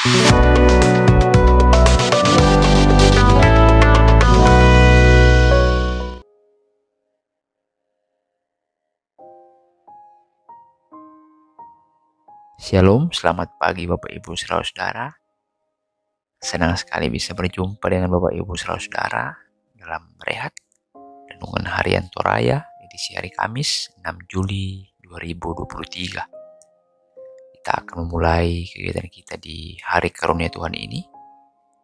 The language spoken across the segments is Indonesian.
Shalom, selamat pagi Bapak Ibu Saudara-saudara. Senang sekali bisa berjumpa dengan Bapak Ibu Saudara-saudara dalam rehat renungan harian Toraya edisi hari Kamis 6 Juli 2023. Kita akan memulai kegiatan kita di hari karunia Tuhan ini.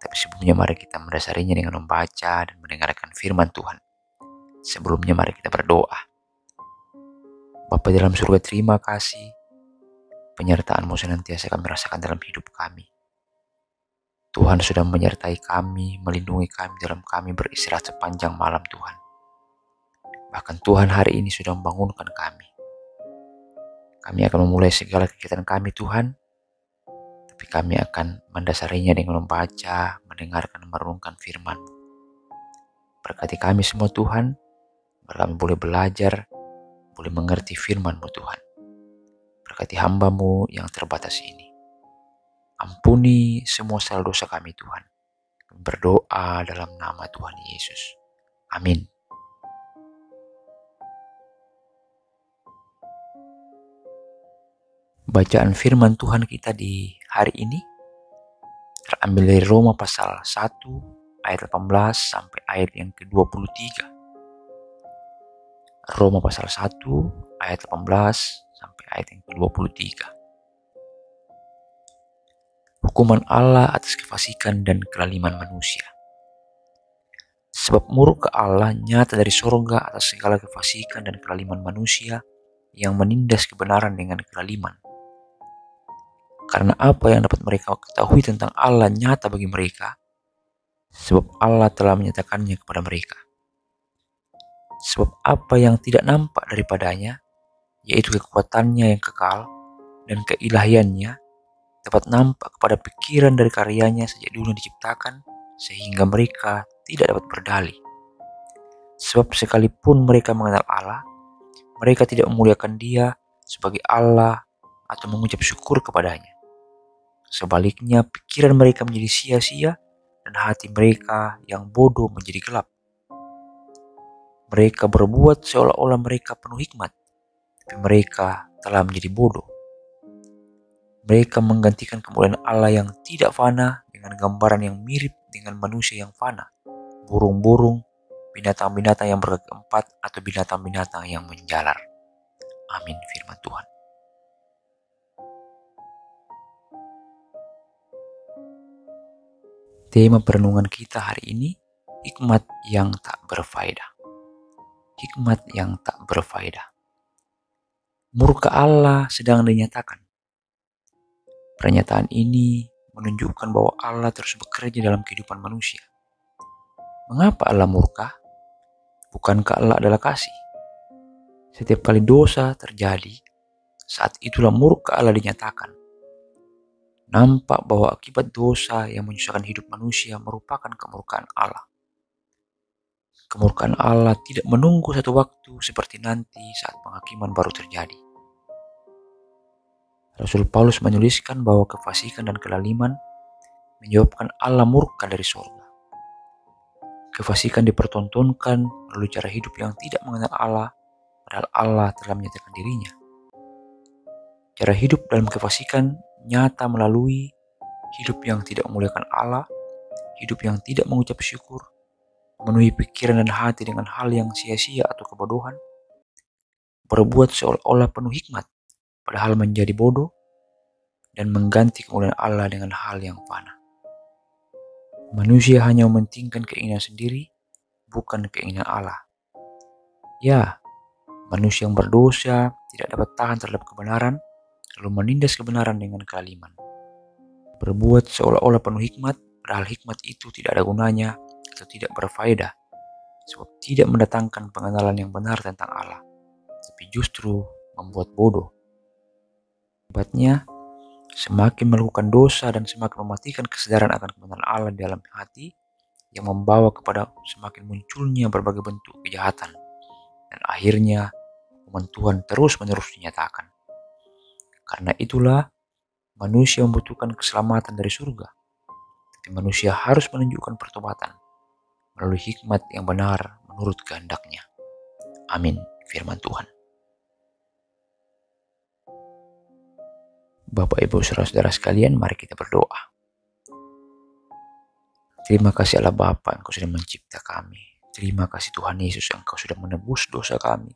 Tapi sebelumnya mari kita mendasarinya dengan membaca dan mendengarkan firman Tuhan. Sebelumnya mari kita berdoa. Bapak dalam surga terima kasih penyertaan-Mu senantiasa kami rasakan dalam hidup kami. Tuhan sudah menyertai kami, melindungi kami dalam kami beristirahat sepanjang malam Tuhan. Bahkan Tuhan hari ini sudah membangunkan kami. Kami akan memulai segala kegiatan kami Tuhan, tapi kami akan mendasarinya dengan membaca, mendengarkan, merenungkan firman Berkati kami semua Tuhan, agar kami boleh belajar, boleh mengerti firman-Mu Tuhan. Berkati hambamu yang terbatas ini. Ampuni semua salah dosa kami Tuhan. Berdoa dalam nama Tuhan Yesus. Amin. Bacaan firman Tuhan kita di hari ini terambil dari Roma pasal 1 ayat 18 sampai ayat yang ke-23. Roma pasal 1 ayat 18 sampai ayat yang ke-23. Hukuman Allah atas kefasikan dan kelaliman manusia. Sebab murka Allah nyata dari sorga atas segala kefasikan dan kelaliman manusia yang menindas kebenaran dengan kelaliman. Karena apa yang dapat mereka ketahui tentang Allah nyata bagi mereka, sebab Allah telah menyatakannya kepada mereka. Sebab apa yang tidak nampak daripadanya, yaitu kekuatannya yang kekal dan keilahiannya dapat nampak kepada pikiran dari karyanya sejak dulu diciptakan sehingga mereka tidak dapat berdalih. Sebab sekalipun mereka mengenal Allah, mereka tidak memuliakan dia sebagai Allah atau mengucap syukur kepadanya. Sebaliknya pikiran mereka menjadi sia-sia dan hati mereka yang bodoh menjadi gelap. Mereka berbuat seolah-olah mereka penuh hikmat, tapi mereka telah menjadi bodoh. Mereka menggantikan kemuliaan Allah yang tidak fana dengan gambaran yang mirip dengan manusia yang fana, burung-burung, binatang-binatang yang berkaki empat, atau binatang-binatang yang menjalar. Amin firman Tuhan. Tema perenungan kita hari ini, hikmat yang tak berfaedah. Hikmat yang tak berfaedah murka Allah sedang dinyatakan. Pernyataan ini menunjukkan bahwa Allah terus bekerja dalam kehidupan manusia. Mengapa Allah murka? Bukankah Allah adalah kasih? Setiap kali dosa terjadi, saat itulah murka Allah dinyatakan. Nampak bahwa akibat dosa yang menyusahkan hidup manusia merupakan kemurkaan Allah. Kemurkaan Allah tidak menunggu satu waktu seperti nanti saat penghakiman baru terjadi. Rasul Paulus menuliskan bahwa kefasikan dan kelaliman menyebabkan Allah murka dari sorga. Kefasikan dipertontonkan melalui cara hidup yang tidak mengenal Allah, padahal Allah telah menyatakan dirinya. Cara hidup dalam kefasikan nyata melalui hidup yang tidak memuliakan Allah, hidup yang tidak mengucap syukur, memenuhi pikiran dan hati dengan hal yang sia-sia atau kebodohan, berbuat seolah-olah penuh hikmat, padahal menjadi bodoh dan mengganti kemuliaan Allah dengan hal yang fana. Manusia hanya mementingkan keinginan sendiri, bukan keinginan Allah. Ya, manusia yang berdosa tidak dapat tahan terhadap kebenaran, lalu menindas kebenaran dengan kelaliman. Berbuat seolah-olah penuh hikmat, padahal hikmat itu tidak ada gunanya atau tidak berfaedah, sebab tidak mendatangkan pengenalan yang benar tentang Allah, tapi justru membuat bodoh. Akibatnya, semakin melakukan dosa dan semakin mematikan kesadaran akan kebenaran Allah di dalam hati yang membawa kepada semakin munculnya berbagai bentuk kejahatan. Dan akhirnya Tuhan terus menerus dinyatakan. Karena itulah manusia membutuhkan keselamatan dari surga. Tapi manusia harus menunjukkan pertobatan melalui hikmat yang benar menurut kehendaknya. Amin. Firman Tuhan. Bapak, Ibu, Saudara-saudara sekalian, mari kita berdoa. Terima kasih Allah Bapa, Engkau sudah mencipta kami. Terima kasih Tuhan Yesus, Engkau sudah menebus dosa kami.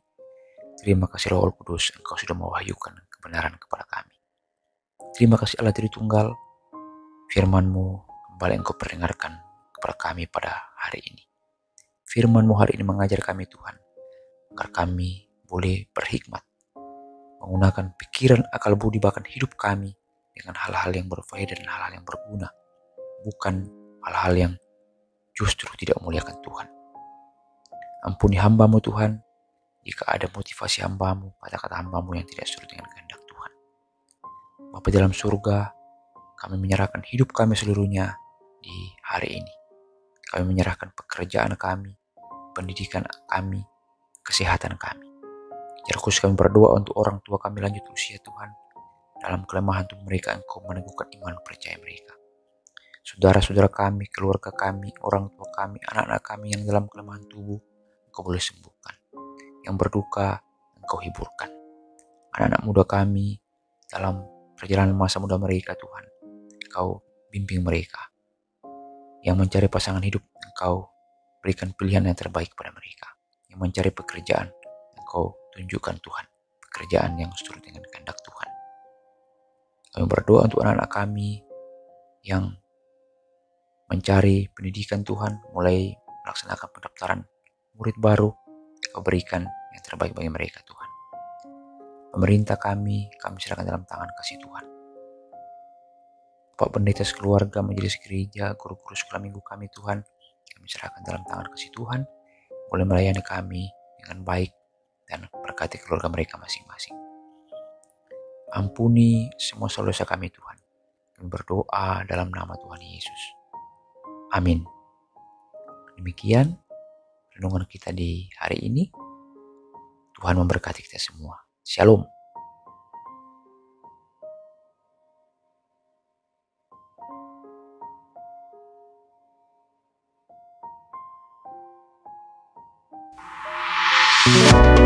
Terima kasih Roh Kudus, Engkau sudah mewahyukan kebenaran kepada kami. Terima kasih Allah Tritunggal, firman-Mu kembali Engkau perdengarkan kepada kami pada hari ini. Firman-Mu hari ini mengajar kami Tuhan, agar kami boleh berhikmat, menggunakan pikiran, akal budi, bahkan hidup kami dengan hal-hal yang berfaedah dan hal-hal yang berguna, bukan hal-hal yang justru tidak memuliakan Tuhan. Ampuni hambamu Tuhan, jika ada motivasi hambamu, kata-kata hambamu yang tidak sesuai dengan Bapa dalam surga, kami menyerahkan hidup kami seluruhnya di hari ini. Kami menyerahkan pekerjaan kami, pendidikan kami, kesehatan kami. Jar khusus kami berdoa untuk orang tua kami lanjut usia Tuhan. Dalam kelemahan tubuh mereka engkau meneguhkan iman percaya mereka. Saudara-saudara kami, keluarga kami, orang tua kami, anak-anak kami yang dalam kelemahan tubuh, engkau boleh sembuhkan. Yang berduka, engkau hiburkan. Anak-anak muda kami dalam perjalanan masa muda mereka Tuhan. Engkau bimbing mereka. Yang mencari pasangan hidup, Engkau berikan pilihan yang terbaik pada mereka. Yang mencari pekerjaan, Engkau tunjukkan Tuhan. Pekerjaan yang seturut dengan kehendak Tuhan. Kami berdoa untuk anak-anak kami yang mencari pendidikan Tuhan, mulai melaksanakan pendaftaran murid baru, Kau berikan yang terbaik bagi mereka Tuhan. Pemerintah kami, kami serahkan dalam tangan kasih Tuhan. Bapak pendeta sekeluarga, majelis gereja, guru-guru sekolah minggu kami Tuhan, kami serahkan dalam tangan kasih Tuhan, boleh melayani kami dengan baik dan berkati keluarga mereka masing-masing. Ampuni semua dosa kami Tuhan. Kami berdoa dalam nama Tuhan Yesus. Amin. Demikian renungan kita di hari ini. Tuhan memberkati kita semua. Shalom. Thank